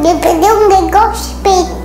The vedere un negozio